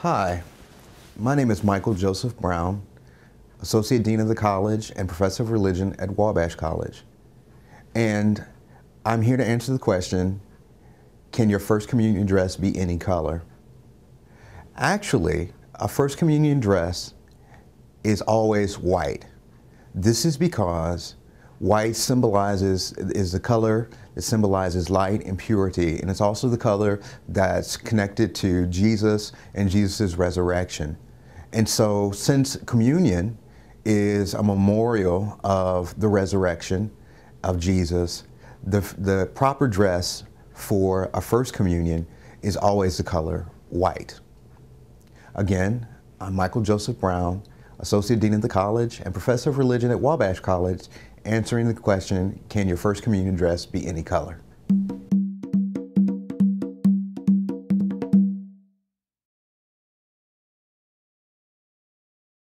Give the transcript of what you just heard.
Hi, my name is Michael Joseph Brown, Associate Dean of the College and Professor of Religion at Wabash College. And I'm here to answer the question, can your First Communion dress be any color? Actually, a First Communion dress is always white. This is because white symbolizes, is the color that symbolizes light and purity, and it's also the color that's connected to Jesus and Jesus' resurrection. And so since communion is a memorial of the resurrection of Jesus, the, the proper dress for a first communion is always the color white. Again, I'm Michael Joseph Brown, Associate Dean of the College and Professor of Religion at Wabash College, answering the question, can your First Communion dress be any color?